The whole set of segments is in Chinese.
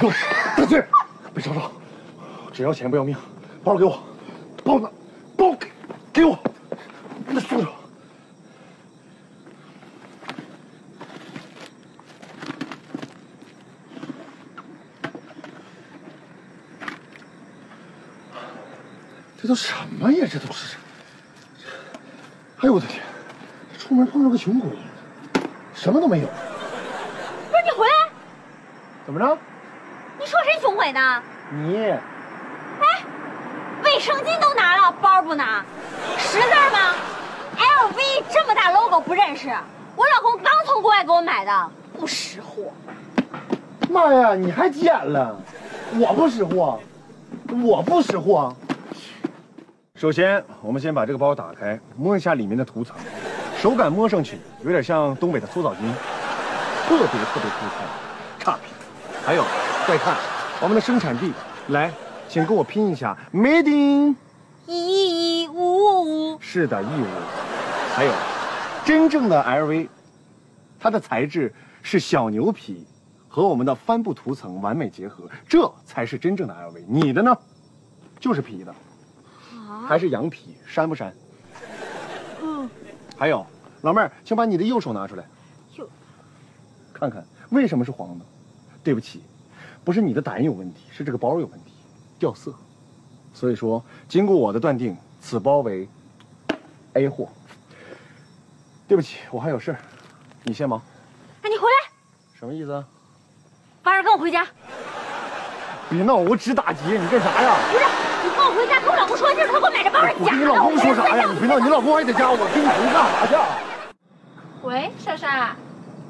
给我大嘴，别吵吵，只要钱不要命。包给我，包呢？包给给我，那速度。这都什么呀？这都是。哎呦我的天！出门碰到个穷鬼，什么都没有。不是你回来，怎么着？你说谁穷鬼呢？你，哎，卫生巾都拿了，包不拿，识字吗？LV 这么大 logo 不认识？我老公刚从国外给我买的，不识货。妈呀，你还急眼了？我不识货，我不识货。首先，我们先把这个包打开，摸一下里面的涂层，手感摸上去有点像东北的搓澡巾，特别特别粗糙，差评。还有，再看我们的生产地，来，请跟我拼一下，Made in 一一五五五。是的，义乌。还有，真正的 LV，它的材质是小牛皮，和我们的帆布涂层完美结合，这才是真正的 LV。你的呢，就是皮的。还是羊皮，膻不膻？嗯。还有，老妹儿，请把你的右手拿出来。右。看看为什么是黄的？对不起，不是你的胆有问题，是这个包有问题，掉色。所以说，经过我的断定，此包为 A 货。对不起，我还有事你先忙。哎你回来。什么意思？晚上跟我回家。别闹，我只打劫，你干啥呀？不是，你跟我回家，跟我老公说一声他给我买这包是假的。我跟你老公说啥呀？你别闹，你老公还在家，我跟你回去干啥去？喂，莎莎，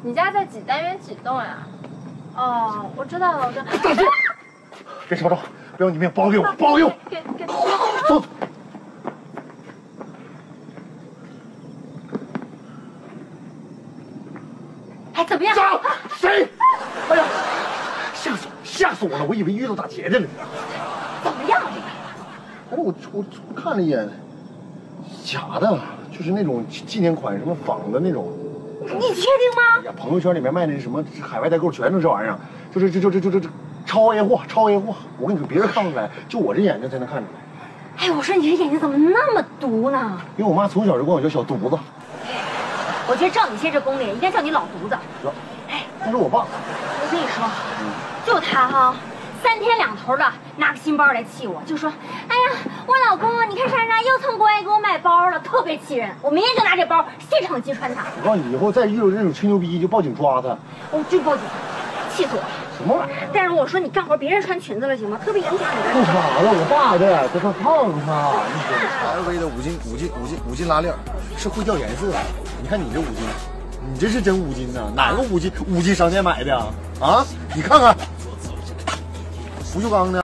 你家在几单元几栋呀？哦，我知道了，我知道。大姐，别吵吵，不要你命，包给我，包给我。给给。走。哎，怎么样？走谁？哎呀，吓死吓死我了！我以为遇到打劫的了。怎么样？哎，我我看了一眼，假的，就是那种纪念款，什么仿的那种。你确定吗？哎呀，朋友圈里面卖那什么海外代购，全都这玩意儿，就是这这这这这这超 A 货，超 A 货。我跟你说，别人看不出来，就我这眼睛才能看出来。哎，我说你这眼睛怎么那么毒呢？因为我妈从小就管我叫小犊子。我觉得照你现在这功力，应该叫你老犊子。哎，那是我爸。我跟你说，就他哈，三天两头的拿个新包来气我，就说：“哎呀，我老公啊，你看莎莎又从国外给我买包了，特别气人。我明天就拿这包现场击穿他。”我告诉你，以后再遇到这种吹牛逼，就报警抓他。我就报警，气死我了。什么玩意儿？但是我说你干活别人穿裙子了行吗？特别影响你的。弄啥了？我爸的，这他烫他。LV 的五金五金五金五金拉链是会掉颜色的。你看你这五金，你这是真五金呐？哪个五金五金商店买的啊？啊，你看看，不锈钢的。